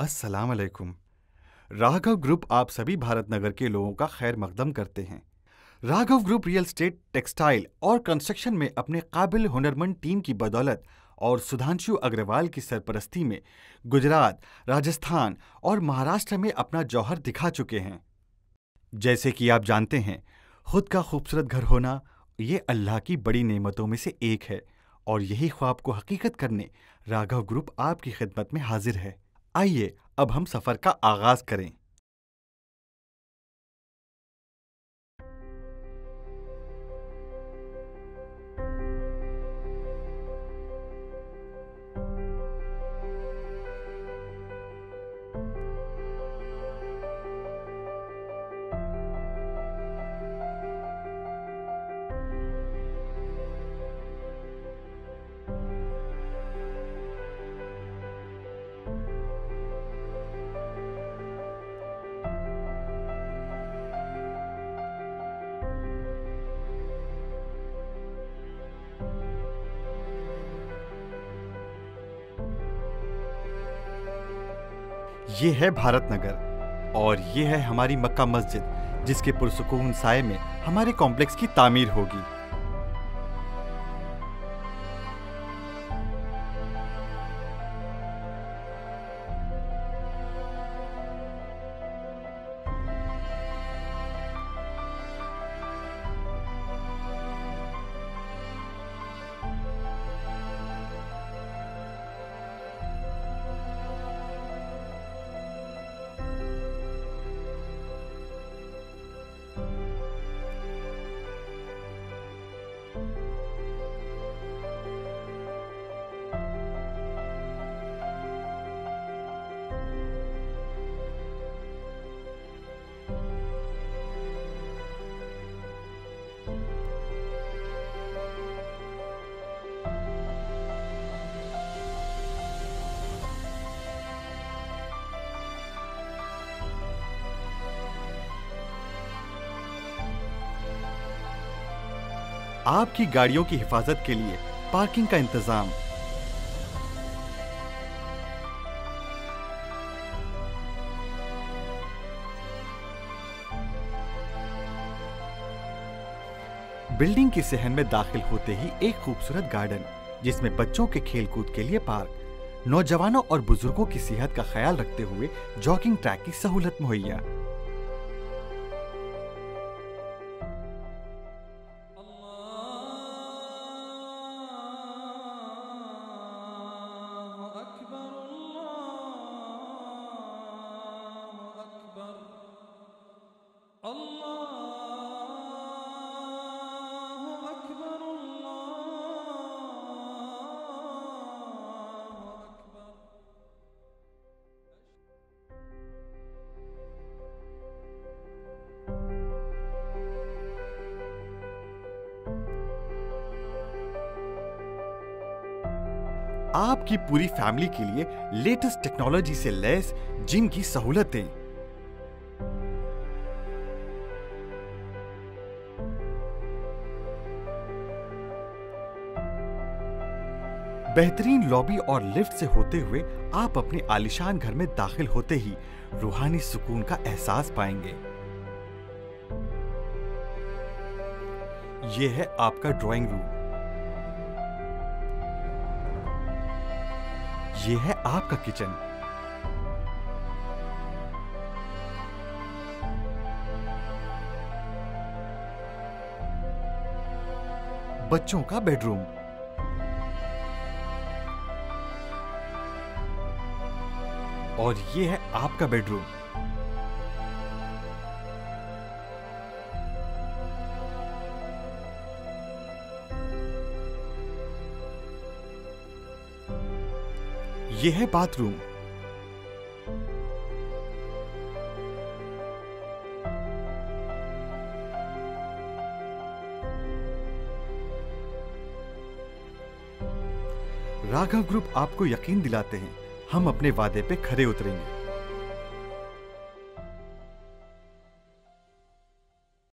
अस्सलाम वालेकुम राघव ग्रुप आप सभी भारत नगर के लोगों का खैर मकदम करते हैं। Raghav group real estate textile और कंस्ट्रक्शन में अपने काबिल हुनरमंद टीम की बदौलत और सुधांशु अग्रवाल की सरपरस्ती में गुजरात, राजस्थान और महाराष्ट्र में अपना जौहर दिखा चुके हैं। जैसे कि आप जानते हैं, खुद का खूबसूरत घर होना ये अल्लाह की बड़ी नेमतों में से एक है और यही ख्वाब को हकीकत करने राघव ग्रुप आपकी खिदमत में हाजिर है। आइए अब हम सफ़र का आगाज़ करें। ये है भारत नगर और ये है हमारी मक्का मस्जिद, जिसके पुरसकून साय में हमारे कॉम्प्लेक्स की तामीर होगी। आपकी गाड़ियों की हिफाजत के लिए पार्किंग का इंतज़ाम। बिल्डिंग की सहन में दाखिल होते ही एक खूबसूरत गार्डन, जिसमें बच्चों के खेलकूद के लिए पार्क, नौजवानों और बुज़ुर्गों की सेहत का ख्याल रखते हुए जॉगिंग ट्रैक की सहूलत मुहैया। आपकी पूरी फैमिली के लिए लेटेस्ट टेक्नोलॉजी से लैस जिम की सहूलतें बेहतरीन लॉबी और लिफ्ट से होते हुए आप अपने आलिशान घर में दाखिल होते ही रूहानी सुकून का एहसास पाएँगे। यह है आपका ड्राइंग रूम ये है आपका किचन बच्चों का बेडरूम और ये है आपका बेडरूम। ये है बाथरूम। राघव ग्रुप आपको यकीन दिलाते हैं। हम अपने वादे पे खरे उतरेंगे।